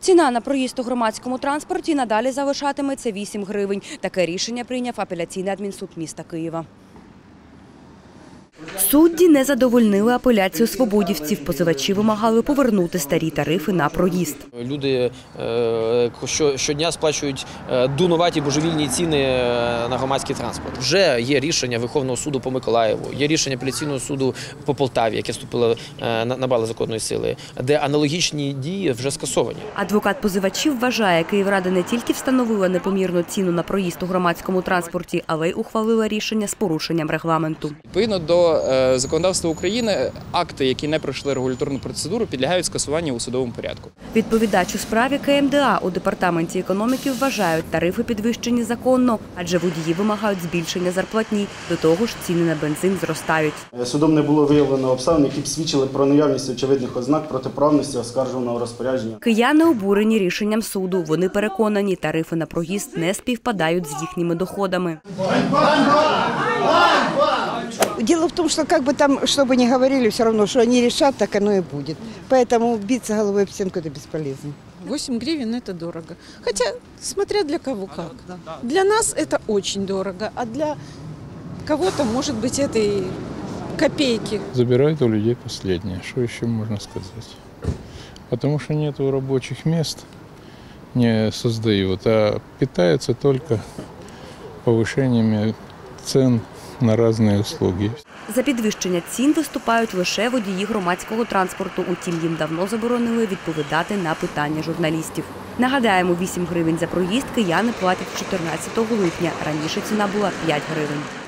Ціна на проїзд у громадському транспорті надалі залишатиметься 8 гривень. Таке рішення прийняв апеляційний адмінсуд міста Києва. Судді не задовольнили апеляцію свободівців. Позивачі вимагали повернути старі тарифи на проїзд. Люди е, що- щодня сплачують е, дунуваті божевільні ціни е, на громадський транспорт. Вже є рішення Верховного суду по Миколаєву, є рішення апеляційного суду по Полтаві, яке вступило на набрало законної сили, де аналогічні дії вже скасовані. Адвокат позивачів вважає, Київрада не тільки встановила непомірну ціну на проїзд у громадському транспорті, але й ухвалила рішення з порушенням регламенту. Відповідно до е, законодавства України, акти, які не пройшли регуляторну процедуру, підлягають скасуванню у судовому порядку. Відповідач у справі КМДА у департаменті економіки вважають, тарифи підвищені законно, адже водії вимагають збільшення зарплатні. До того ж, ціни на бензин зростають. Судом не було виявлено обставин, які б свідчили про наявність очевидних ознак протиправності оскаржуваного розпорядження. Кияни обурені рішенням суду. Вони переконані, тарифи на проїзд не співпадають з їхніми доходами. В том, что как бы там, что бы ни говорили, все равно, что они решат, так оно и будет. Поэтому биться головой об стенку это бесполезно. 8 гривен это дорого. Хотя, смотря для кого как. Для нас это очень дорого, а для кого-то, может быть, это и копейки. забирают у людей последнее. Что еще можно сказать? Потому что нет рабочих мест, не создают, а питаются только повышениями цен на різні услуги. За підвищення цін виступають лише водії громадського транспорту. Утім, їм давно заборонили відповідати на питання журналістів. Нагадаємо, 8 гривень за проїзд кияни платять 14 липня. Раніше ціна була 5 гривень.